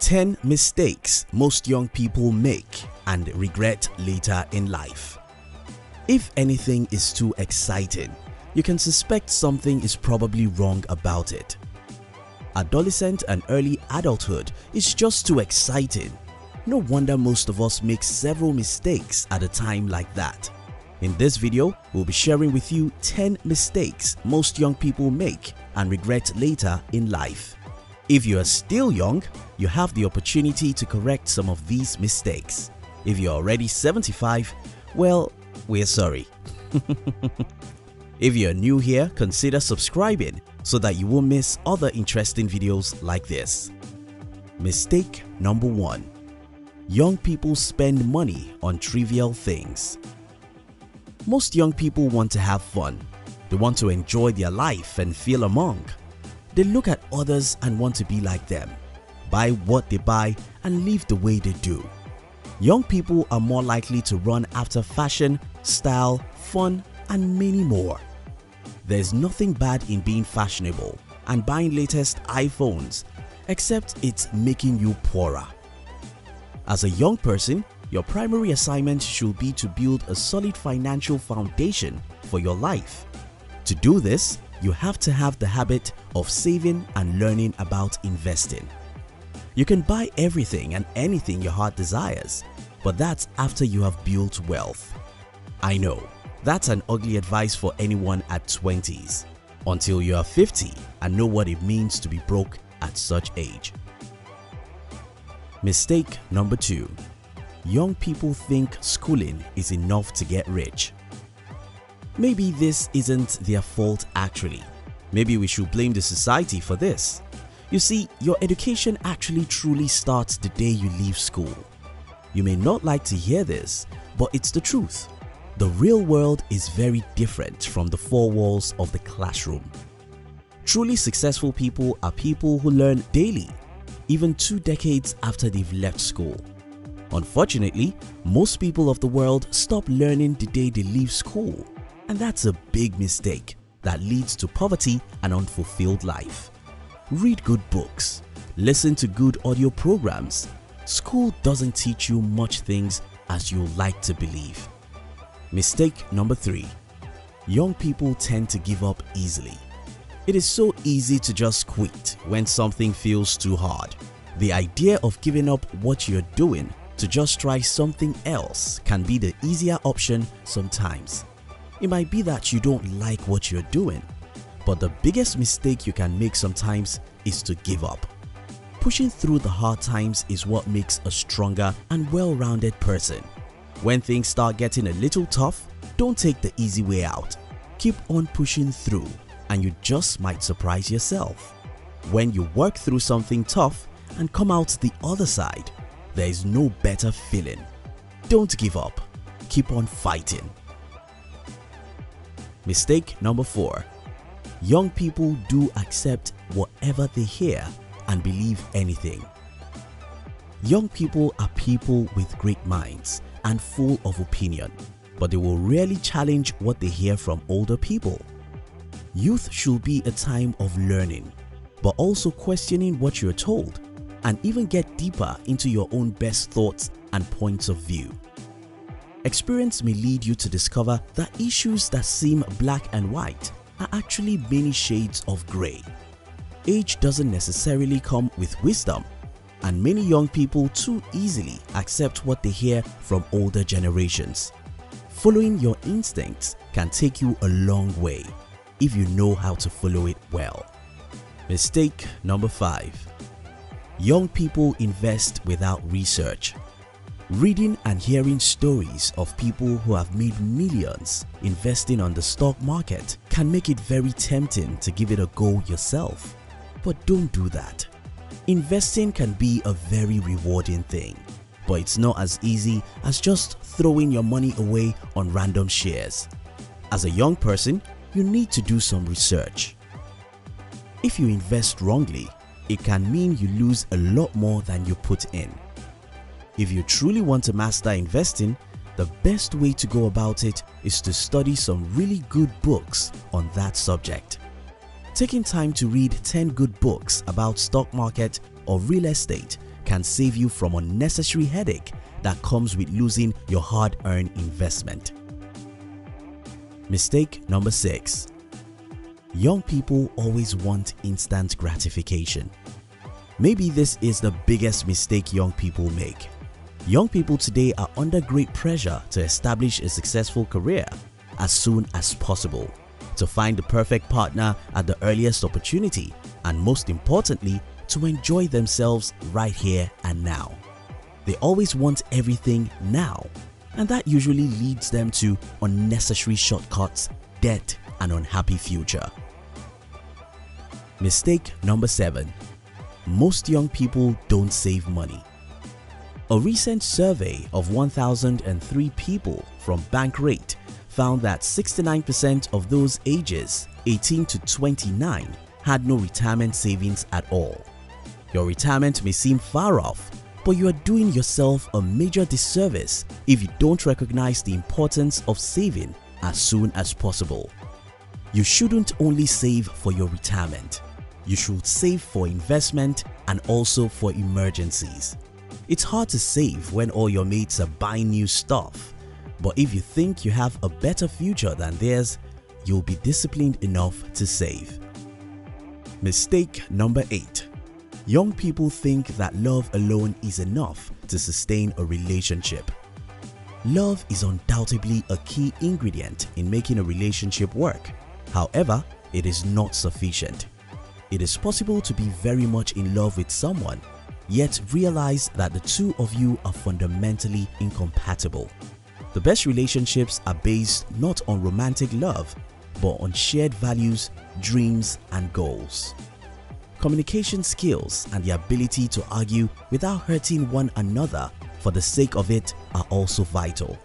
10 mistakes most young people make and regret later in life. If anything is too exciting, you can suspect something is probably wrong about it. Adolescent and early adulthood is just too exciting. No wonder most of us make several mistakes at a time like that. In this video, we'll be sharing with you 10 mistakes most young people make and regret later in life. If you are still young, you have the opportunity to correct some of these mistakes. If you're already 75, well, we're sorry. if you're new here, consider subscribing so that you won't miss other interesting videos like this. Mistake number 1. Young people spend money on trivial things. Most young people want to have fun. They want to enjoy their life and feel among. They look at others and want to be like them, buy what they buy and live the way they do. Young people are more likely to run after fashion, style, fun and many more. There's nothing bad in being fashionable and buying latest iPhones except it's making you poorer. As a young person, your primary assignment should be to build a solid financial foundation for your life. To do this, you have to have the habit of saving and learning about investing. You can buy everything and anything your heart desires, but that's after you have built wealth. I know, that's an ugly advice for anyone at 20s until you are 50 and know what it means to be broke at such age. Mistake number 2 young people think schooling is enough to get rich. Maybe this isn't their fault actually. Maybe we should blame the society for this. You see, your education actually truly starts the day you leave school. You may not like to hear this, but it's the truth. The real world is very different from the four walls of the classroom. Truly successful people are people who learn daily, even two decades after they've left school. Unfortunately, most people of the world stop learning the day they leave school and that's a big mistake that leads to poverty and unfulfilled life. Read good books, listen to good audio programs. School doesn't teach you much things as you like to believe. Mistake number 3. Young people tend to give up easily. It is so easy to just quit when something feels too hard. The idea of giving up what you're doing to just try something else can be the easier option sometimes. It might be that you don't like what you're doing, but the biggest mistake you can make sometimes is to give up. Pushing through the hard times is what makes a stronger and well-rounded person. When things start getting a little tough, don't take the easy way out. Keep on pushing through and you just might surprise yourself. When you work through something tough and come out the other side, there is no better feeling. Don't give up. Keep on fighting. Mistake number 4. Young people do accept whatever they hear and believe anything. Young people are people with great minds and full of opinion, but they will rarely challenge what they hear from older people. Youth should be a time of learning, but also questioning what you're told and even get deeper into your own best thoughts and points of view. Experience may lead you to discover that issues that seem black and white are actually many shades of grey. Age doesn't necessarily come with wisdom and many young people too easily accept what they hear from older generations. Following your instincts can take you a long way if you know how to follow it well. Mistake number 5 Young people invest without research. Reading and hearing stories of people who have made millions investing on the stock market can make it very tempting to give it a go yourself. But don't do that. Investing can be a very rewarding thing, but it's not as easy as just throwing your money away on random shares. As a young person, you need to do some research. If you invest wrongly, it can mean you lose a lot more than you put in. If you truly want to master investing, the best way to go about it is to study some really good books on that subject. Taking time to read 10 good books about stock market or real estate can save you from unnecessary headache that comes with losing your hard-earned investment. Mistake number 6. Young people always want instant gratification. Maybe this is the biggest mistake young people make. Young people today are under great pressure to establish a successful career as soon as possible, to find the perfect partner at the earliest opportunity and most importantly, to enjoy themselves right here and now. They always want everything now and that usually leads them to unnecessary shortcuts, debt and unhappy future. Mistake number 7. Most young people don't save money. A recent survey of 1003 people from Bankrate found that 69% of those ages 18 to 29 had no retirement savings at all. Your retirement may seem far off, but you are doing yourself a major disservice if you don't recognize the importance of saving as soon as possible. You shouldn't only save for your retirement. You should save for investment and also for emergencies. It's hard to save when all your mates are buying new stuff, but if you think you have a better future than theirs, you'll be disciplined enough to save. Mistake number 8 Young people think that love alone is enough to sustain a relationship. Love is undoubtedly a key ingredient in making a relationship work. However, it is not sufficient. It is possible to be very much in love with someone yet realize that the two of you are fundamentally incompatible. The best relationships are based not on romantic love but on shared values, dreams and goals. Communication skills and the ability to argue without hurting one another for the sake of it are also vital.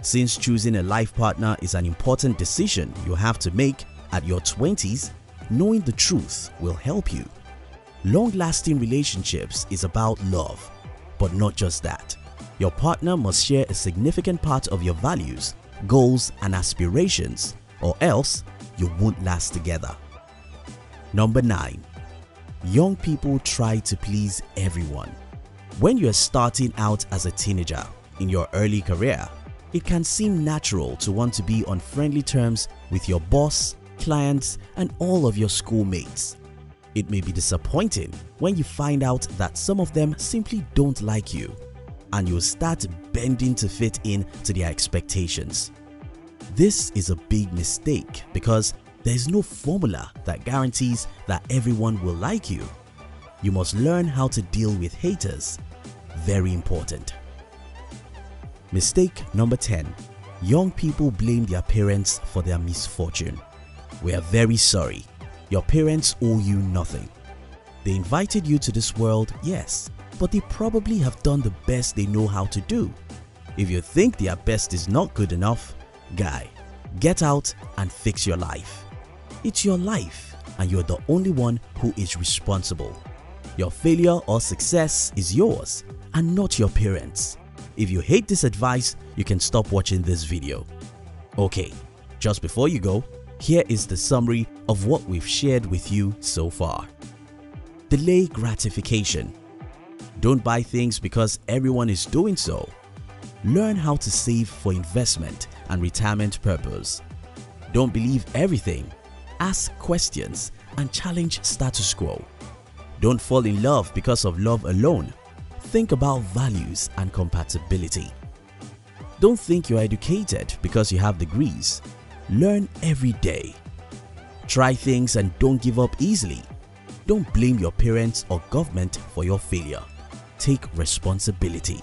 Since choosing a life partner is an important decision you have to make at your 20s, knowing the truth will help you. Long-lasting relationships is about love, but not just that. Your partner must share a significant part of your values, goals and aspirations or else you won't last together. Number 9. Young people try to please everyone. When you are starting out as a teenager in your early career, it can seem natural to want to be on friendly terms with your boss, clients and all of your schoolmates. It may be disappointing when you find out that some of them simply don't like you and you'll start bending to fit in to their expectations. This is a big mistake because there is no formula that guarantees that everyone will like you. You must learn how to deal with haters. Very important. Mistake number 10. Young people blame their parents for their misfortune. We are very sorry. Your parents owe you nothing. They invited you to this world, yes, but they probably have done the best they know how to do. If you think their best is not good enough, guy, get out and fix your life. It's your life and you're the only one who is responsible. Your failure or success is yours and not your parents. If you hate this advice, you can stop watching this video. Okay, just before you go, here is the summary of what we've shared with you so far. Delay gratification. Don't buy things because everyone is doing so. Learn how to save for investment and retirement purpose. Don't believe everything ask questions and challenge status quo. Don't fall in love because of love alone. Think about values and compatibility. Don't think you're educated because you have degrees. Learn every day. Try things and don't give up easily. Don't blame your parents or government for your failure. Take responsibility.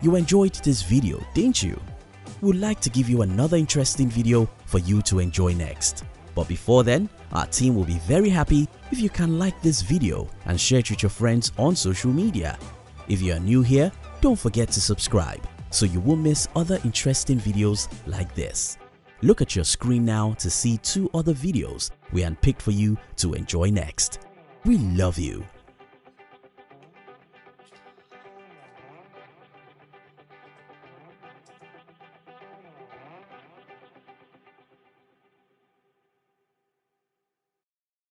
You enjoyed this video, didn't you? We'd like to give you another interesting video for you to enjoy next. But before then, our team will be very happy if you can like this video and share it with your friends on social media. If you are new here, don't forget to subscribe so you won't miss other interesting videos like this. Look at your screen now to see two other videos we handpicked for you to enjoy next. We love you